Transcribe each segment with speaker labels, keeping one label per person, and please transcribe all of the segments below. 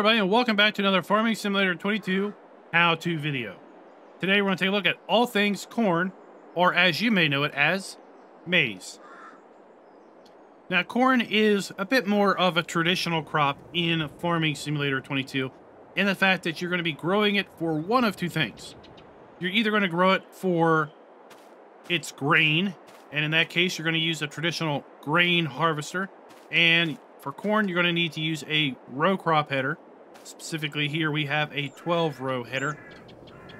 Speaker 1: Everybody and welcome back to another Farming Simulator 22 how-to video. Today we're going to take a look at all things corn, or as you may know it as, maize. Now corn is a bit more of a traditional crop in Farming Simulator 22 in the fact that you're going to be growing it for one of two things. You're either going to grow it for its grain, and in that case you're going to use a traditional grain harvester, and for corn, you're going to need to use a row crop header. Specifically here, we have a 12 row header.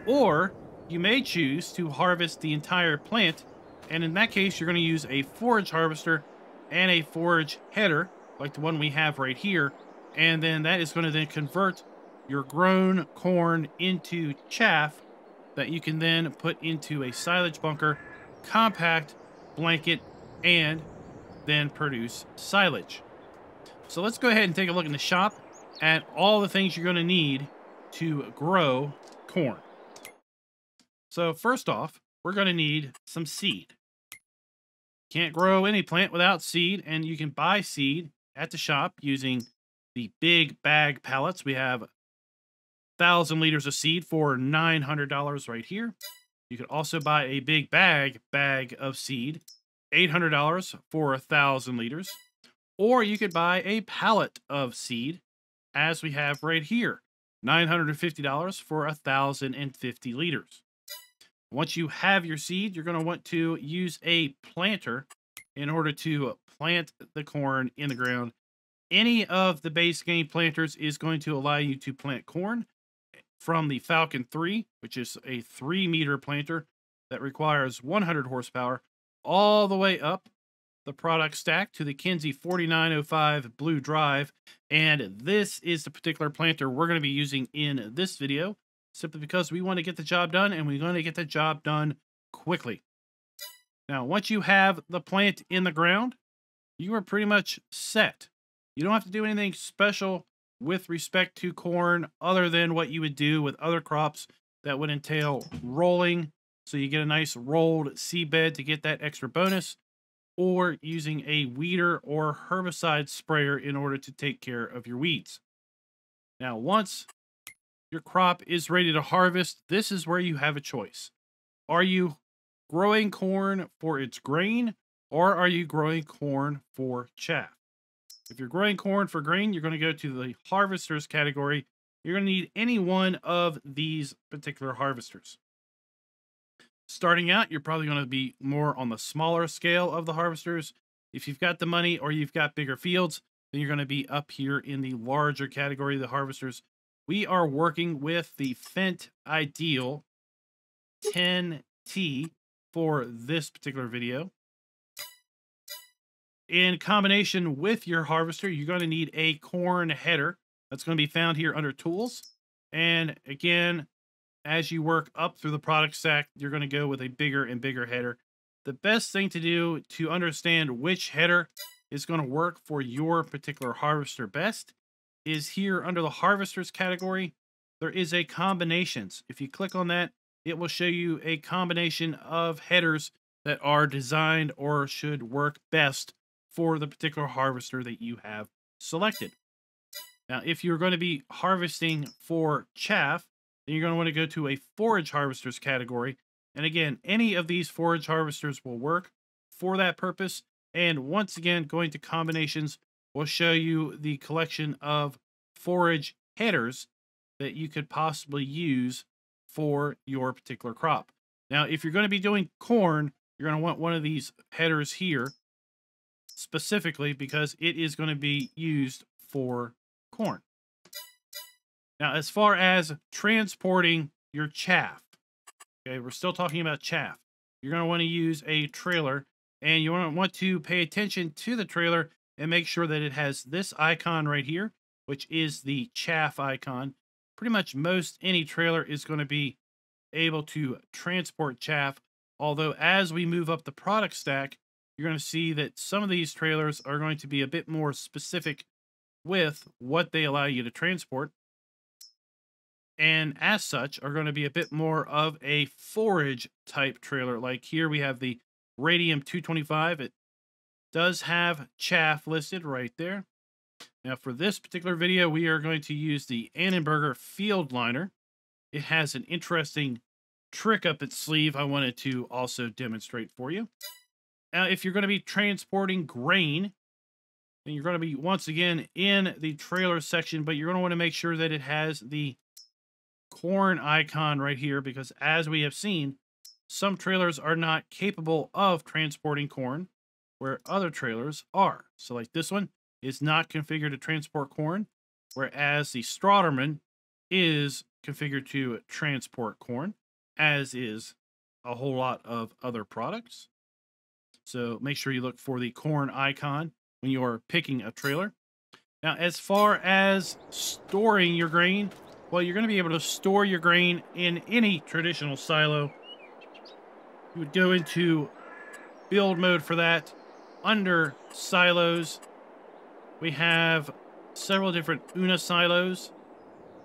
Speaker 1: Or you may choose to harvest the entire plant. And in that case, you're going to use a forage harvester and a forage header, like the one we have right here. And then that is going to then convert your grown corn into chaff that you can then put into a silage bunker, compact, blanket, and then produce silage. So let's go ahead and take a look in the shop at all the things you're going to need to grow corn. So first off, we're going to need some seed. Can't grow any plant without seed, and you can buy seed at the shop using the big bag pallets. We have 1,000 liters of seed for $900 right here. You could also buy a big bag bag of seed, $800 for a 1,000 liters. Or you could buy a pallet of seed, as we have right here. $950 for 1,050 liters. Once you have your seed, you're going to want to use a planter in order to plant the corn in the ground. Any of the base game planters is going to allow you to plant corn from the Falcon 3, which is a 3 meter planter that requires 100 horsepower, all the way up the product stack to the Kinze 4905 Blue Drive. And this is the particular planter we're going to be using in this video, simply because we want to get the job done and we're going to get the job done quickly. Now, once you have the plant in the ground, you are pretty much set. You don't have to do anything special with respect to corn other than what you would do with other crops that would entail rolling. So you get a nice rolled seedbed to get that extra bonus or using a weeder or herbicide sprayer in order to take care of your weeds. Now, once your crop is ready to harvest, this is where you have a choice. Are you growing corn for its grain or are you growing corn for chaff? If you're growing corn for grain, you're going to go to the harvesters category. You're going to need any one of these particular harvesters. Starting out, you're probably going to be more on the smaller scale of the harvesters. If you've got the money or you've got bigger fields, then you're going to be up here in the larger category of the harvesters. We are working with the Fendt Ideal 10T for this particular video. In combination with your harvester, you're going to need a corn header. That's going to be found here under Tools. And again, as you work up through the product stack, you're going to go with a bigger and bigger header. The best thing to do to understand which header is going to work for your particular harvester best is here under the harvesters category, there is a combinations. If you click on that, it will show you a combination of headers that are designed or should work best for the particular harvester that you have selected. Now, if you're going to be harvesting for chaff, then you're going to want to go to a forage harvesters category. And again, any of these forage harvesters will work for that purpose. And once again, going to combinations will show you the collection of forage headers that you could possibly use for your particular crop. Now, if you're going to be doing corn, you're going to want one of these headers here specifically because it is going to be used for corn. Now, as far as transporting your chaff, okay, we're still talking about chaff. You're going to want to use a trailer and you want to pay attention to the trailer and make sure that it has this icon right here, which is the chaff icon. Pretty much most any trailer is going to be able to transport chaff. Although as we move up the product stack, you're going to see that some of these trailers are going to be a bit more specific with what they allow you to transport and as such are going to be a bit more of a forage type trailer. Like here we have the Radium 225. It does have chaff listed right there. Now for this particular video, we are going to use the Annaburger Field Liner. It has an interesting trick up its sleeve I wanted to also demonstrate for you. Now, if you're going to be transporting grain, then you're going to be, once again, in the trailer section, but you're going to want to make sure that it has the corn icon right here, because as we have seen, some trailers are not capable of transporting corn, where other trailers are. So like this one is not configured to transport corn, whereas the Strawderman is configured to transport corn, as is a whole lot of other products. So make sure you look for the corn icon when you're picking a trailer. Now, as far as storing your grain, well, you're going to be able to store your grain in any traditional silo. You would go into build mode for that. Under silos, we have several different Una silos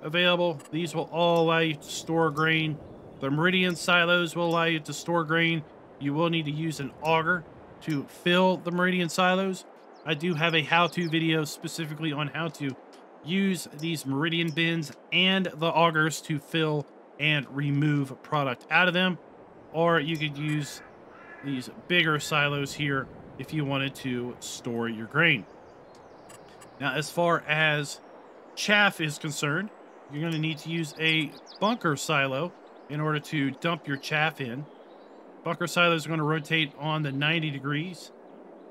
Speaker 1: available. These will all allow you to store grain. The Meridian silos will allow you to store grain. You will need to use an auger to fill the Meridian silos. I do have a how-to video specifically on how to use these Meridian bins and the augers to fill and remove product out of them. Or you could use these bigger silos here if you wanted to store your grain. Now, as far as chaff is concerned, you're going to need to use a bunker silo in order to dump your chaff in. Bunker silos are going to rotate on the 90 degrees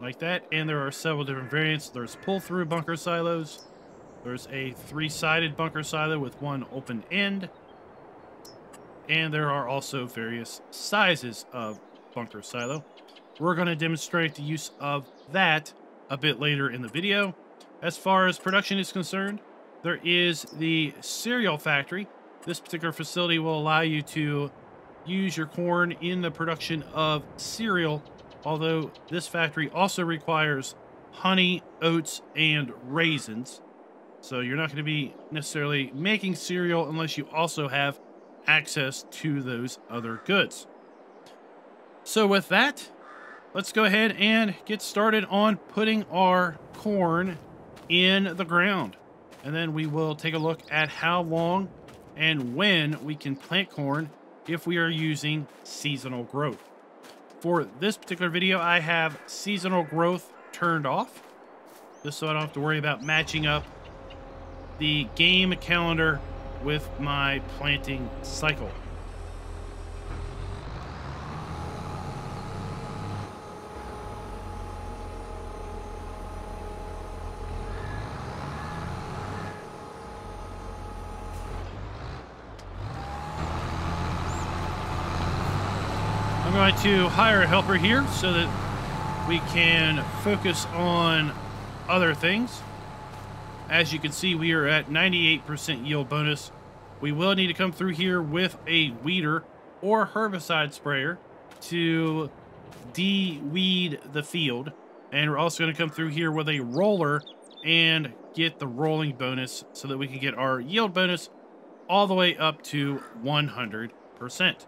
Speaker 1: like that. And there are several different variants. There's pull-through bunker silos. There's a three-sided bunker silo with one open end. And there are also various sizes of bunker silo. We're going to demonstrate the use of that a bit later in the video. As far as production is concerned, there is the cereal factory. This particular facility will allow you to use your corn in the production of cereal although this factory also requires honey, oats, and raisins. So you're not going to be necessarily making cereal unless you also have access to those other goods. So with that, let's go ahead and get started on putting our corn in the ground. And then we will take a look at how long and when we can plant corn if we are using seasonal growth. For this particular video, I have seasonal growth turned off, just so I don't have to worry about matching up the game calendar with my planting cycle. I'm going to hire a helper here so that we can focus on other things. As you can see, we are at 98% yield bonus. We will need to come through here with a weeder or herbicide sprayer to de-weed the field. And we're also going to come through here with a roller and get the rolling bonus so that we can get our yield bonus all the way up to 100%.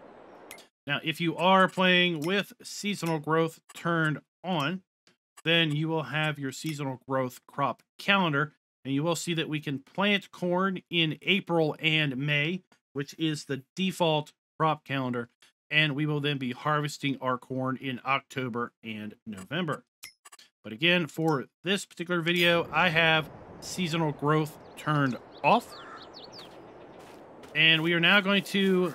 Speaker 1: Now, if you are playing with seasonal growth turned on, then you will have your seasonal growth crop calendar, and you will see that we can plant corn in April and May, which is the default crop calendar, and we will then be harvesting our corn in October and November. But again, for this particular video, I have seasonal growth turned off. And we are now going to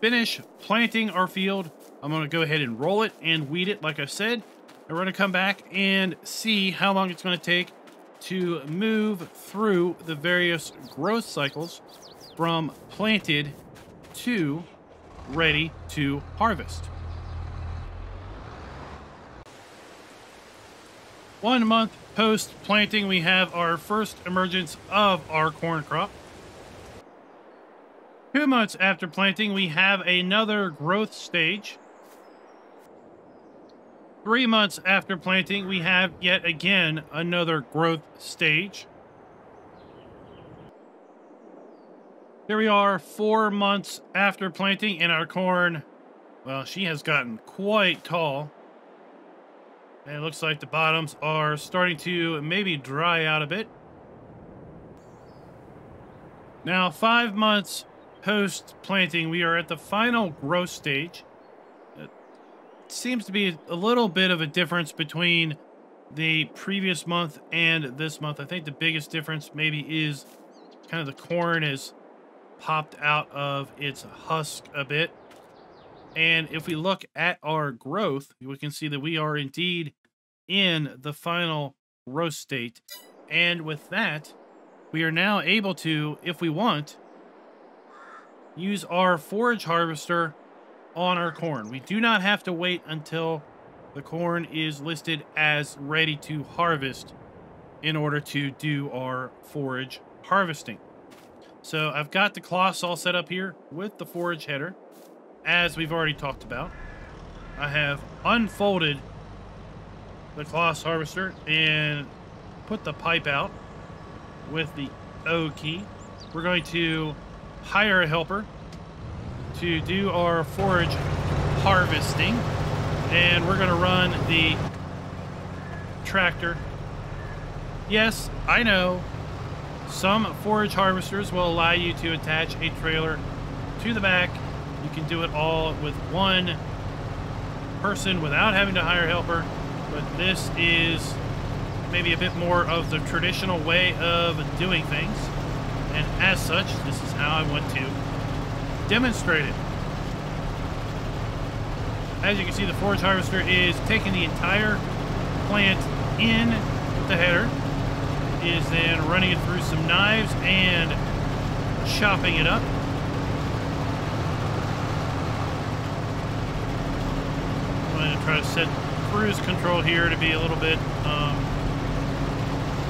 Speaker 1: finish planting our field, I'm going to go ahead and roll it and weed it, like I said. And we're going to come back and see how long it's going to take to move through the various growth cycles from planted to ready to harvest. One month post planting, we have our first emergence of our corn crop. Two months after planting, we have another growth stage. Three months after planting, we have yet again another growth stage. Here we are, four months after planting, and our corn, well, she has gotten quite tall. And it looks like the bottoms are starting to maybe dry out a bit. Now, five months post planting, we are at the final growth stage. Seems to be a little bit of a difference between the previous month and this month. I think the biggest difference maybe is kind of the corn is popped out of its husk a bit. And if we look at our growth, we can see that we are indeed in the final roast state. And with that, we are now able to, if we want, use our forage harvester on our corn. We do not have to wait until the corn is listed as ready to harvest in order to do our forage harvesting. So I've got the CLAAS all set up here with the forage header, as we've already talked about. I have unfolded the CLAAS harvester and put the pipe out with the O key. We're going to hire a helper to do our forage harvesting. And we're going to run the tractor. Yes, I know some forage harvesters will allow you to attach a trailer to the back. You can do it all with one person without having to hire a helper. But this is maybe a bit more of the traditional way of doing things. And as such, this is how I want to demonstrate it. As you can see, the forage harvester is taking the entire plant in with the header, is then running it through some knives and chopping it up. I'm going to try to set cruise control here to be a little bit um,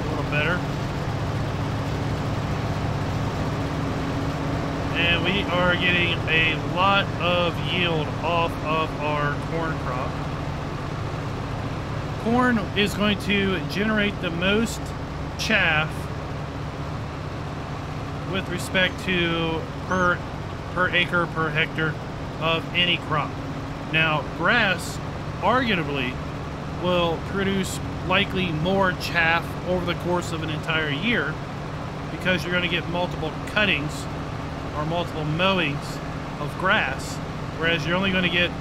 Speaker 1: a little better. And we are getting a lot of yield off of our corn crop. Corn is going to generate the most chaff with respect to per per acre per hectare of any crop. Now, grass arguably will produce likely more chaff over the course of an entire year because you're going to get multiple cuttings or multiple mowings of grass, whereas you're only going to get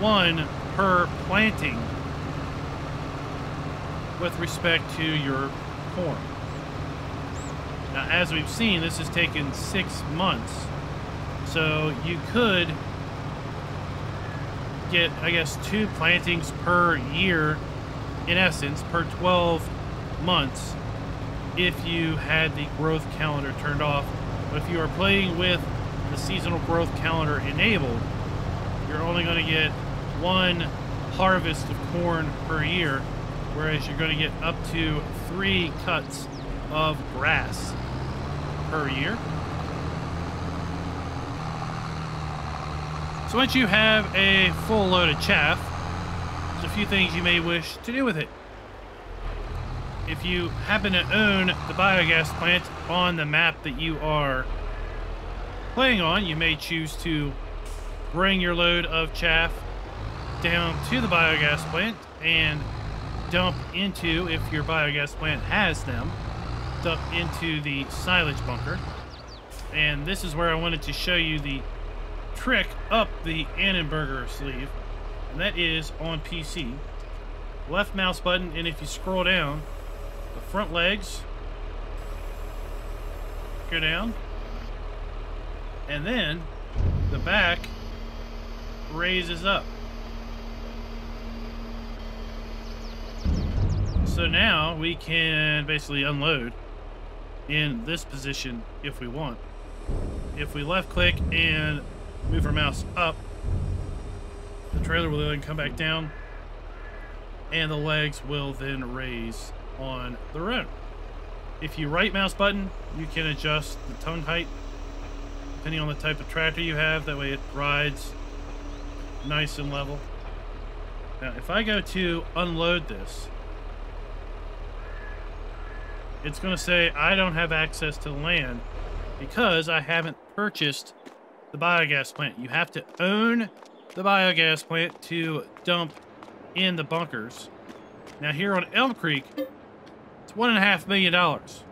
Speaker 1: one per planting with respect to your corn. Now, as we've seen, this has taken six months, so you could get, I guess, two plantings per year, in essence, per 12 months, if you had the growth calendar turned off. But if you are playing with the seasonal growth calendar enabled, you're only going to get one harvest of corn per year, whereas you're going to get up to three cuts of grass per year. So once you have a full load of chaff, there's a few things you may wish to do with it. If you happen to own the biogas plant on the map that you are playing on, you may choose to bring your load of chaff down to the biogas plant and dump into, if your biogas plant has them, dump into the silage bunker. And this is where I wanted to show you the trick up the Annaburger sleeve, and that is on PC. Left mouse button, and if you scroll down, the front legs go down, and then the back raises up. So now we can basically unload in this position if we want. If we left click and move our mouse up, the trailer will then come back down, and the legs will then raise on the own. If you right mouse button, you can adjust the tongue height depending on the type of tractor you have. That way it rides nice and level. Now, if I go to unload this, it's going to say I don't have access to land because I haven't purchased the biogas plant. You have to own the biogas plant to dump in the bunkers. Now here on Elm Creek, it's one and a half million dollars.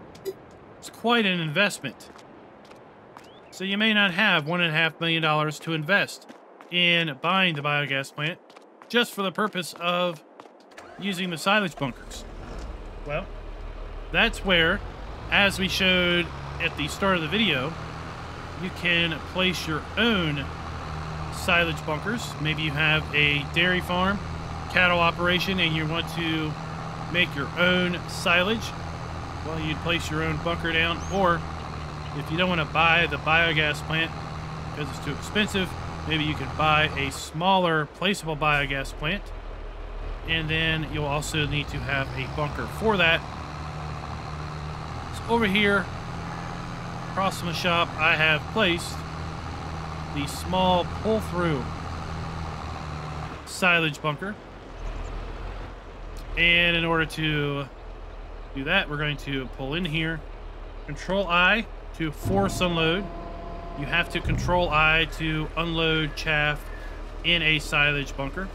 Speaker 1: It's quite an investment. So you may not have one and a half million dollars to invest in buying the biogas plant just for the purpose of using the silage bunkers. Well, that's where, as we showed at the start of the video, you can place your own silage bunkers. Maybe you have a dairy farm, cattle operation, and you want to make your own silage. Well, you'd place your own bunker down, or if you don't want to buy the biogas plant because it's too expensive, maybe you could buy a smaller placeable biogas plant. And then you'll also need to have a bunker for that. So over here, across from the shop, I have placed the small pull-through silage bunker. And in order to do that, we're going to pull in here, Control I to force unload. You have to Control I to unload chaff in a silage bunker.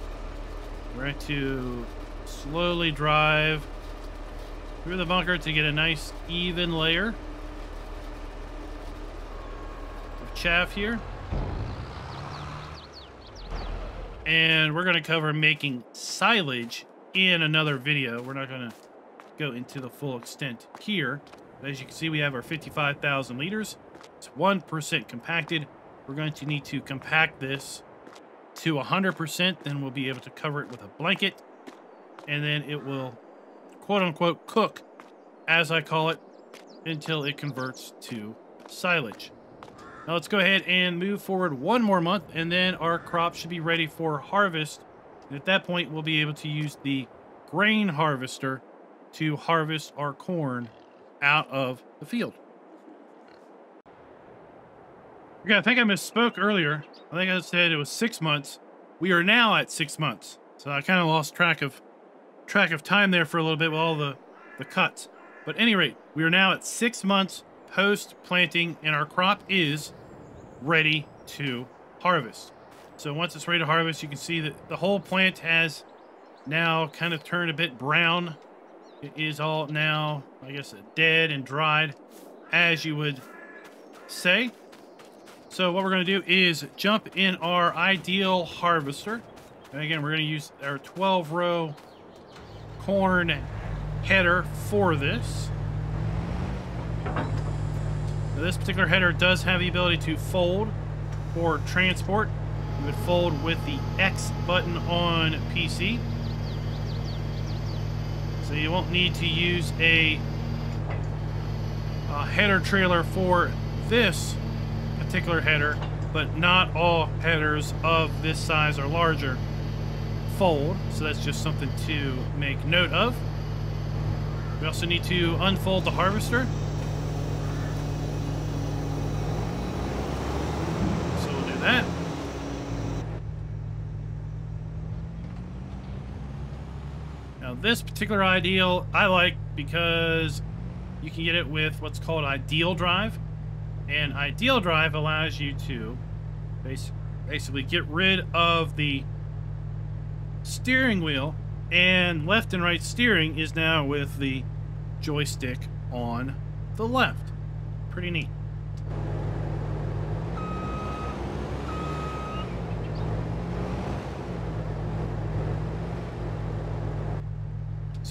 Speaker 1: We're going to slowly drive through the bunker to get a nice even layer of chaff here. And we're going to cover making silage in another video. We're not going to go into the full extent here. But as you can see, we have our 55,000 liters. It's 1% compacted. We're going to need to compact this to 100%. Then we'll be able to cover it with a blanket. And then it will, quote unquote, cook, as I call it, until it converts to silage. Now let's go ahead and move forward one more month, and then our crop should be ready for harvest and at that point, we'll be able to use the grain harvester to harvest our corn out of the field. Okay, I think I misspoke earlier. I think I said it was six months. We are now at six months. So I kind of lost track of track of time there for a little bit with all the, the cuts. But any rate, we are now at six months post planting and our crop is ready to harvest. So once it's ready to harvest, you can see that the whole plant has now kind of turned a bit brown. It is all now, I guess, dead and dried, as you would say. So what we're going to do is jump in our ideal harvester. And again, we're going to use our 12-row corn header for this. Now, this particular header does have the ability to fold for transport. You would fold with the X button on PC. So you won't need to use a, a header trailer for this particular header, but not all headers of this size or larger fold. So that's just something to make note of. We also need to unfold the harvester. So we'll do that. This particular ideal I like because you can get it with what's called ideal drive. And ideal drive allows you to basically get rid of the steering wheel and left and right steering is now with the joystick on the left. Pretty neat.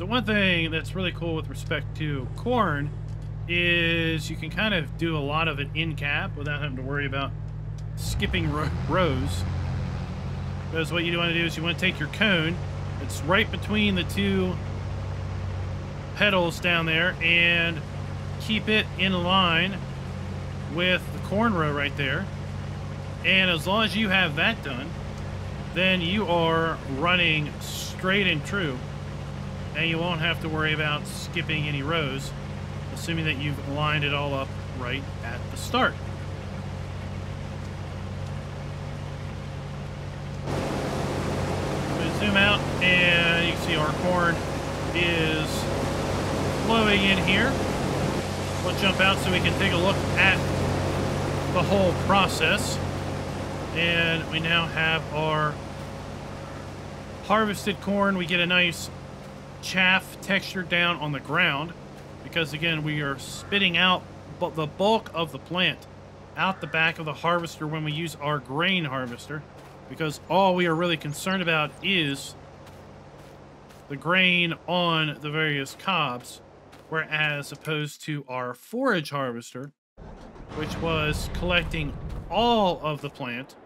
Speaker 1: So one thing that's really cool with respect to corn is you can kind of do a lot of it in cap without having to worry about skipping ro rows. Because what you want to do is you want to take your cone, it's right between the two pedals down there, and keep it in line with the corn row right there. And as long as you have that done, then you are running straight and true and you won't have to worry about skipping any rows, assuming that you've lined it all up right at the start. We zoom out, and you can see our corn is flowing in here. We'll jump out so we can take a look at the whole process. And we now have our harvested corn. We get a nice chaff texture down on the ground because again we are spitting out the bulk of the plant out the back of the harvester when we use our grain harvester because all we are really concerned about is the grain on the various cobs whereas opposed to our forage harvester which was collecting all of the plant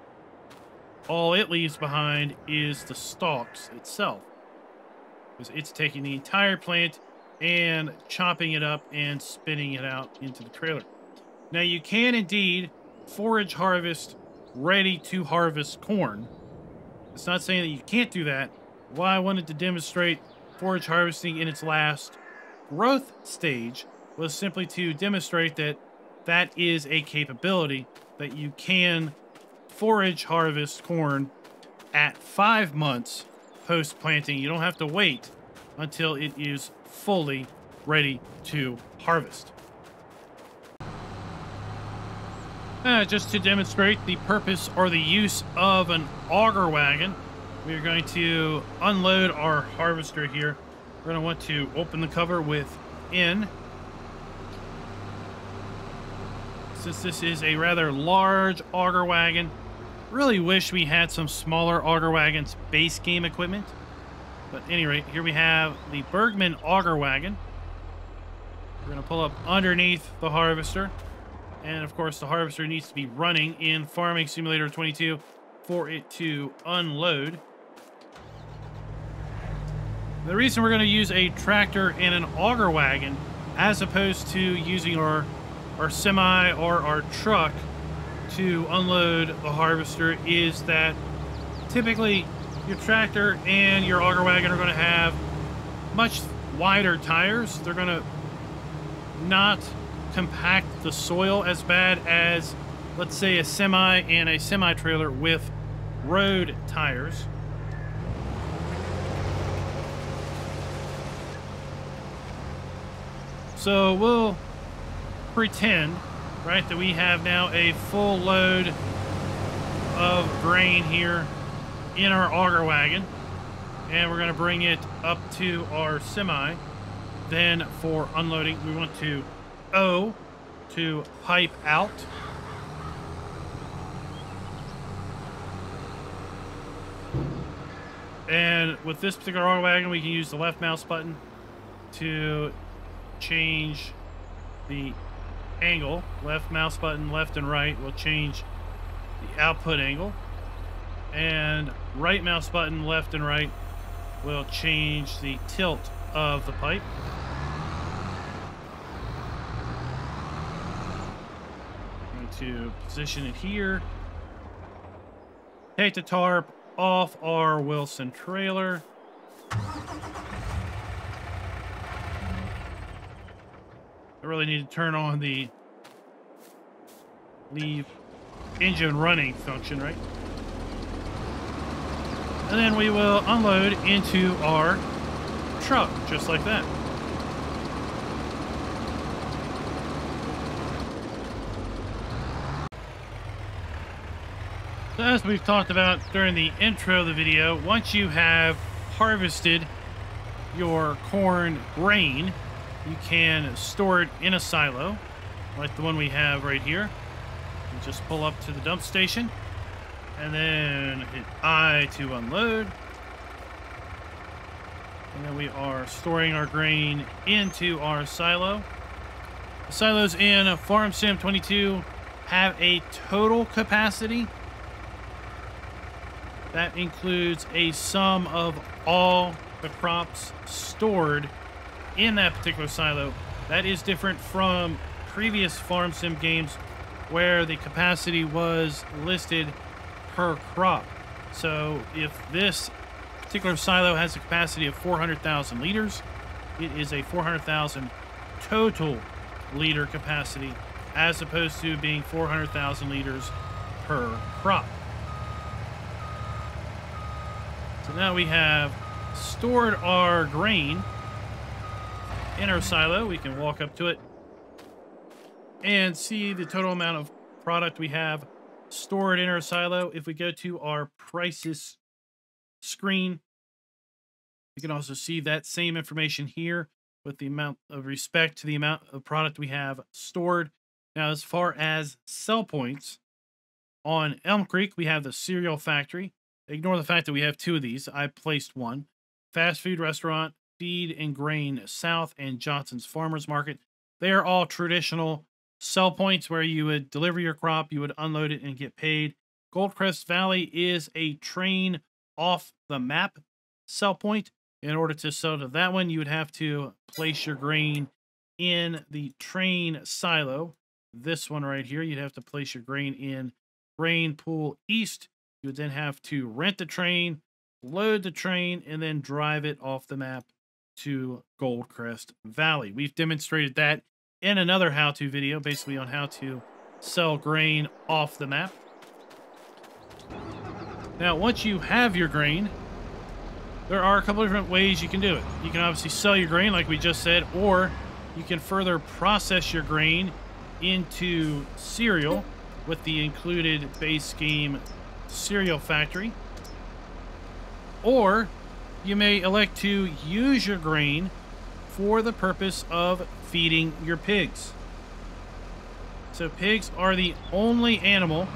Speaker 1: all it leaves behind is the stalks itself because it's taking the entire plant and chopping it up and spinning it out into the trailer now you can indeed forage harvest ready to harvest corn. It's not saying that you can't do that. Why I wanted to demonstrate forage harvesting in its last growth stage was simply to demonstrate that that is a capability that you can forage harvest corn at five months post planting. You don't have to wait until it is fully ready to harvest. Uh, just to demonstrate the purpose or the use of an auger wagon, we are going to unload our harvester here. We're going to want to open the cover with N. Since this is a rather large auger wagon, really wish we had some smaller auger wagons base game equipment. But at any rate, here we have the Bergman auger wagon. We're going to pull up underneath the harvester. And of course, the harvester needs to be running in Farming Simulator 22 for it to unload. The reason we're going to use a tractor and an auger wagon as opposed to using our, our semi or our truck to unload the harvester is that typically your tractor and your auger wagon are going to have much wider tires. They're going to not compact the soil as bad as, let's say, a semi and a semi-trailer with road tires. So we'll pretend, right, that we have now a full load of grain here in our auger wagon. And we're going to bring it up to our semi. Then for unloading, we want to O to pipe out. And with this particular auger wagon, we can use the left mouse button to change the angle. Left mouse button, left and right, will change the output angle. And right mouse button, left and right, will change the tilt of the pipe. to position it here. Take the tarp off our Wilson trailer. Really need to turn on the leave engine running function, right? And then we will unload into our truck, just like that. So as we've talked about during the intro of the video, once you have harvested your corn grain, you can store it in a silo, like the one we have right here. You just pull up to the dump station, and then hit I to unload. And then we are storing our grain into our silo. The silos in Farm Sim 22 have a total capacity that includes a sum of all the crops stored in that particular silo. That is different from previous farm sim games where the capacity was listed per crop. So if this particular silo has a capacity of 400,000 liters, it is a 400,000 total liter capacity as opposed to being 400,000 liters per crop. So now we have stored our grain in our silo. We can walk up to it and see the total amount of product we have stored in our silo. If we go to our prices screen, you can also see that same information here. with the amount of respect to the amount of product we have stored. Now, as far as sell points, on Elm Creek, we have the cereal factory. Ignore the fact that we have two of these. I placed one. Fast food restaurant, Feed and Grain South, and Johnson's Farmers Market. They are all traditional sell points where you would deliver your crop, you would unload it, and get paid. Goldcrest Valley is a train off the map sell point. In order to sell to that one, you would have to place your grain in the train silo. This one right here, you'd have to place your grain in Grain Pool East. You would then have to rent the train, load the train, and then drive it off the map to Goldcrest Valley. We've demonstrated that in another how-to video, basically on how to sell grain off the map. Now, once you have your grain, there are a couple different ways you can do it. You can obviously sell your grain, like we just said, or you can further process your grain into cereal with the included base game cereal factory. Or you may elect to use your grain for the purpose of feeding your pigs. So pigs are the only animal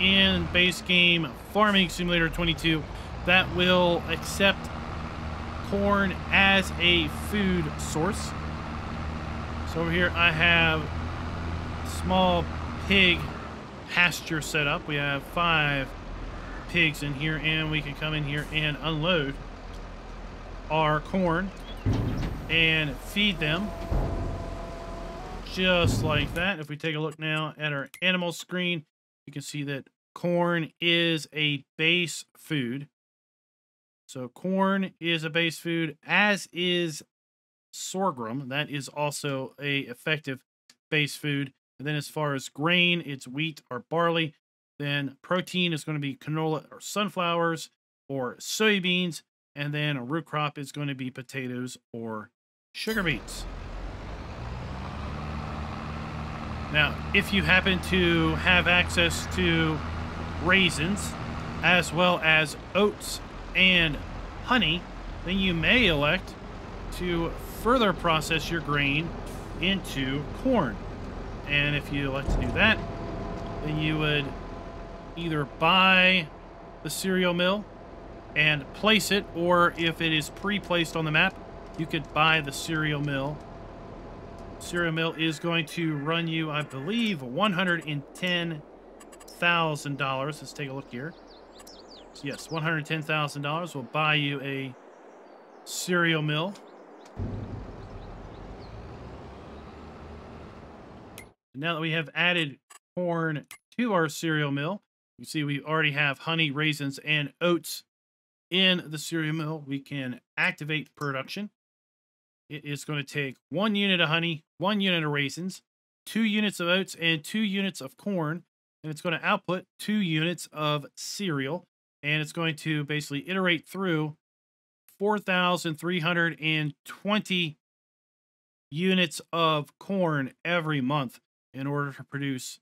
Speaker 1: in base game Farming Simulator 22 that will accept corn as a food source. So over here I have small pig pasture set up. We have five pigs in here and we can come in here and unload our corn and feed them just like that. If we take a look now at our animal screen, you can see that corn is a base food. So corn is a base food, as is sorghum. That is also a effective base food. And then as far as grain, it's wheat or barley. Then protein is going to be canola or sunflowers or soybeans. And then a root crop is going to be potatoes or sugar beets. Now, if you happen to have access to raisins, as well as oats and honey, then you may elect to further process your grain into corn. And if you elect to do that, then you would either buy the cereal mill and place it, or if it is pre-placed on the map, you could buy the cereal mill. Cereal mill is going to run you, I believe, $110,000. Let's take a look here. So yes, $110,000 will buy you a cereal mill. Now that we have added corn to our cereal mill, you see we already have honey, raisins, and oats in the cereal mill. We can activate production. It is going to take one unit of honey, one unit of raisins, two units of oats, and two units of corn. And it's going to output two units of cereal. And it's going to basically iterate through 4,320 units of corn every month in order to produce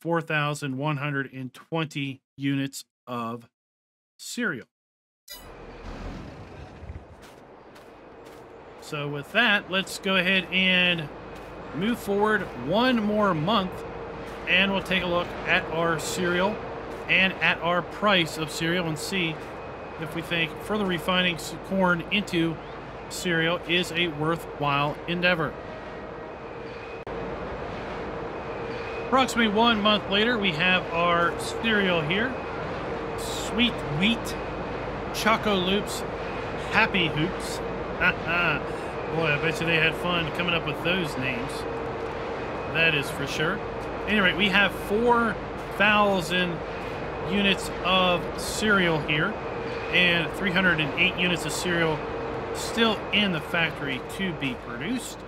Speaker 1: 4,120 units of cereal. So with that, let's go ahead and move forward one more month and we'll take a look at our cereal and at our price of cereal and see if we think further refining corn into cereal is a worthwhile endeavor. Approximately one month later, we have our cereal here. Sweet Wheat, Choco Loops, Happy Hoops. Boy, I bet you they had fun coming up with those names. That is for sure. Anyway, we have 4,000 units of cereal here and 308 units of cereal still in the factory to be produced.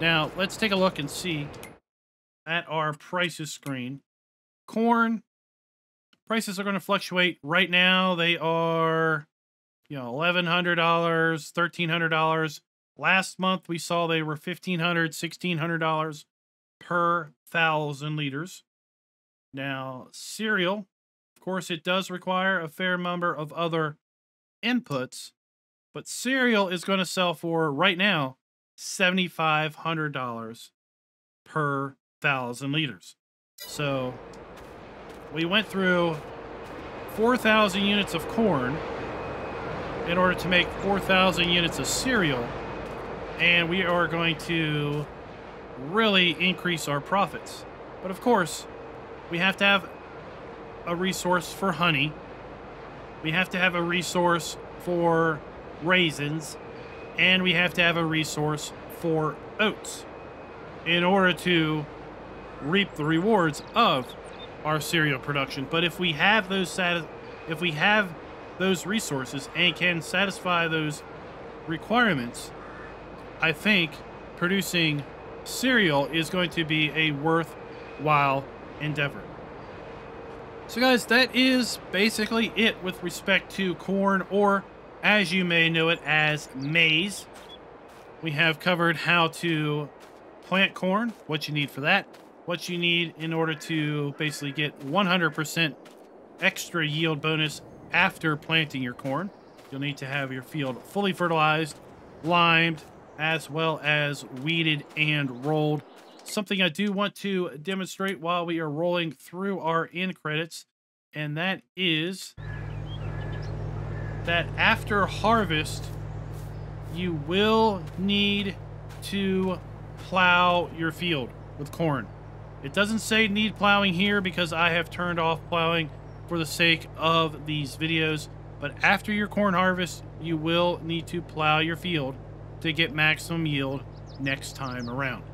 Speaker 1: Now, let's take a look and see at our prices screen. Corn prices are going to fluctuate. Right now, they are, you know, $1,100, $1,300. Last month, we saw they were $1,500, $1,600 per thousand liters. Now, cereal, of course, it does require a fair number of other inputs, But cereal is going to sell for right now $7,500 per thousand liters. So we went through 4,000 units of corn in order to make 4,000 units of cereal. And we are going to really increase our profits. But of course, we have to have a resource for honey. We have to have a resource for raisins. And we have to have a resource for oats in order to reap the rewards of our cereal production. But if we have those if we have those resources and can satisfy those requirements, I think producing cereal is going to be a worthwhile endeavor. So guys, that is basically it with respect to corn, or as you may know it as maize. We have covered how to plant corn, what you need for that, what you need in order to basically get 100% extra yield bonus after planting your corn. You'll need to have your field fully fertilized, limed, as well as weeded and rolled. Something I do want to demonstrate while we are rolling through our end credits, and that is that after harvest, you will need to plow your field with corn. It doesn't say need plowing here because I have turned off plowing for the sake of these videos. But after your corn harvest, you will need to plow your field to get maximum yield next time around.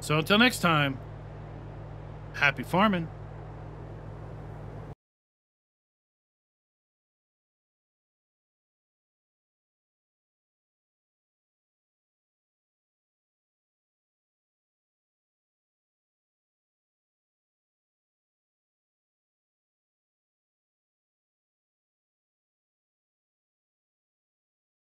Speaker 1: So until next time, happy farming.